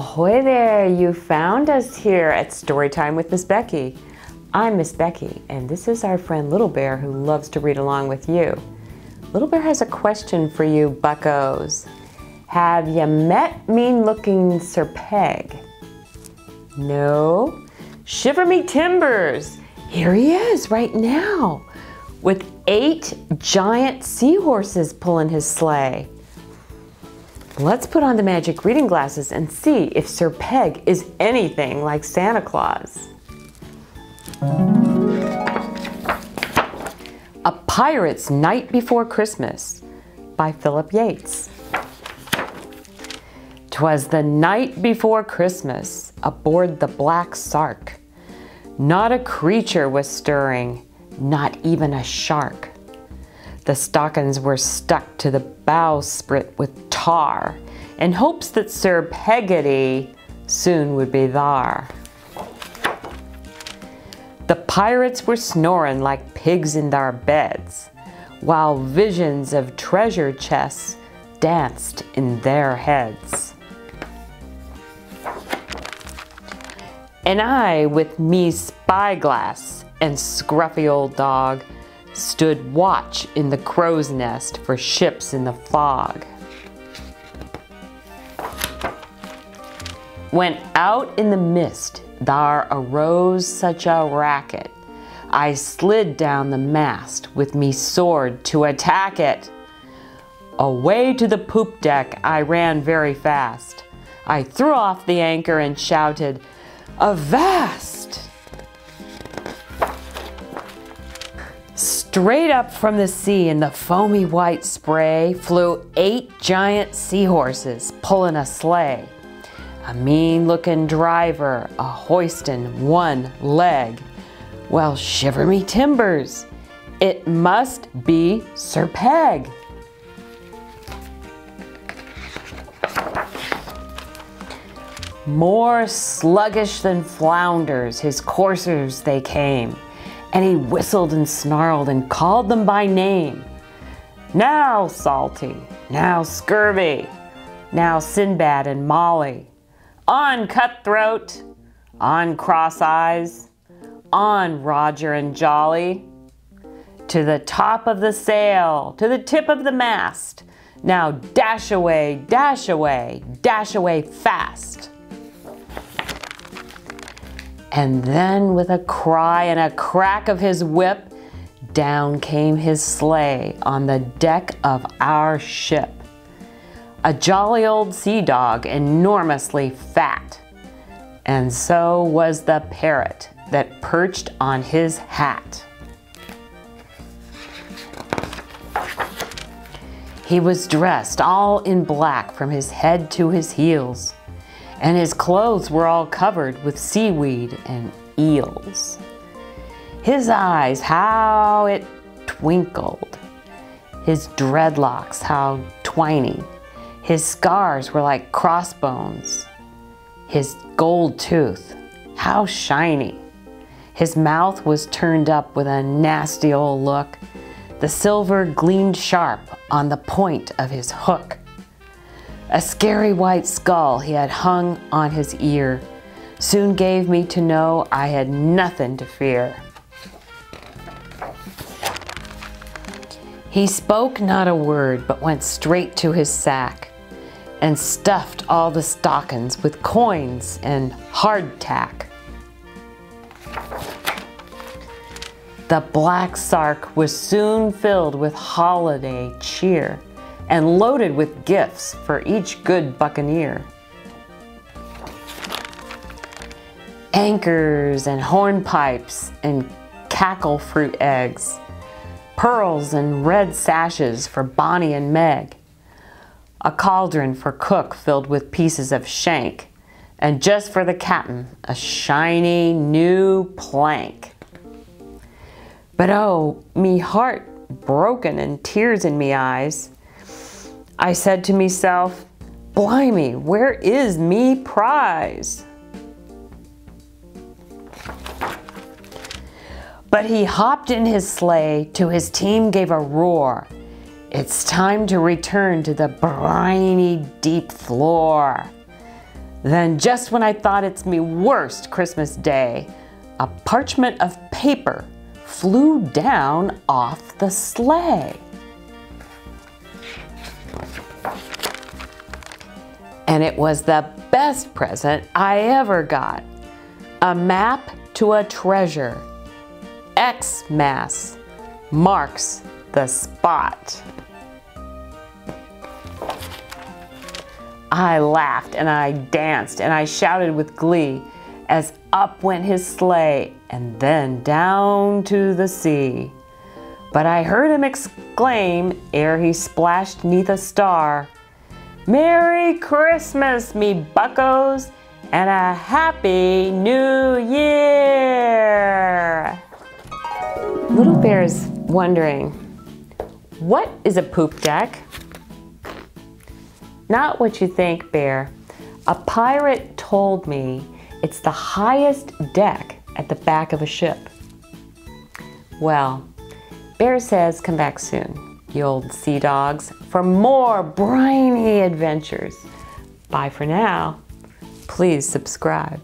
Ahoy there, you found us here at Storytime with Miss Becky. I'm Miss Becky, and this is our friend Little Bear who loves to read along with you. Little Bear has a question for you, buckos. Have you met mean looking Sir Peg? No? Shiver me timbers! Here he is right now with eight giant seahorses pulling his sleigh. Let's put on the magic reading glasses and see if Sir Peg is anything like Santa Claus. A Pirate's Night Before Christmas by Philip Yates. Twas the night before Christmas aboard the Black Sark. Not a creature was stirring, not even a shark. The stockings were stuck to the bowsprit with tar in hopes that Sir Peggedy soon would be there. The pirates were snoring like pigs in their beds, while visions of treasure chests danced in their heads. And I, with me spyglass and scruffy old dog, stood watch in the crow's nest for ships in the fog. When out in the mist there arose such a racket, I slid down the mast with me sword to attack it. Away to the poop deck I ran very fast. I threw off the anchor and shouted, Avast! Straight up from the sea in the foamy white spray flew eight giant seahorses pulling a sleigh. A mean looking driver a hoisting one leg. Well, shiver me timbers, it must be Sir Peg. More sluggish than flounders, his coursers they came and he whistled and snarled and called them by name. Now Salty, now Scurvy, now Sinbad and Mollie. On Cutthroat, on Cross Eyes, on Roger and Jolly. To the top of the sail, to the tip of the mast. Now dash away, dash away, dash away fast. And then, with a cry and a crack of his whip, down came his sleigh on the deck of our ship. A jolly old sea dog, enormously fat. And so was the parrot that perched on his hat. He was dressed all in black from his head to his heels and his clothes were all covered with seaweed and eels. His eyes, how it twinkled. His dreadlocks, how twiny. His scars were like crossbones. His gold tooth, how shiny. His mouth was turned up with a nasty old look. The silver gleamed sharp on the point of his hook. A scary white skull he had hung on his ear soon gave me to know I had nothing to fear. He spoke not a word, but went straight to his sack and stuffed all the stockings with coins and hardtack. The black sark was soon filled with holiday cheer and loaded with gifts for each good buccaneer. Anchors and hornpipes and cackle fruit eggs, pearls and red sashes for Bonnie and Meg, a cauldron for cook filled with pieces of shank, and just for the captain, a shiny new plank. But oh, me heart broken and tears in me eyes, I said to myself, Blimey, where is me prize? But he hopped in his sleigh, to his team gave a roar. It's time to return to the briny deep floor. Then, just when I thought it's me worst Christmas day, a parchment of paper flew down off the sleigh. And it was the best present I ever got. A map to a treasure. Xmas marks the spot. I laughed and I danced and I shouted with glee as up went his sleigh and then down to the sea. But I heard him exclaim ere he splashed neath a star, Merry Christmas, me buckos, and a Happy New Year! Little Bear's wondering, what is a poop deck? Not what you think, Bear. A pirate told me it's the highest deck at the back of a ship. Well, Bear says come back soon, you old sea dogs, for more briny adventures. Bye for now. Please subscribe.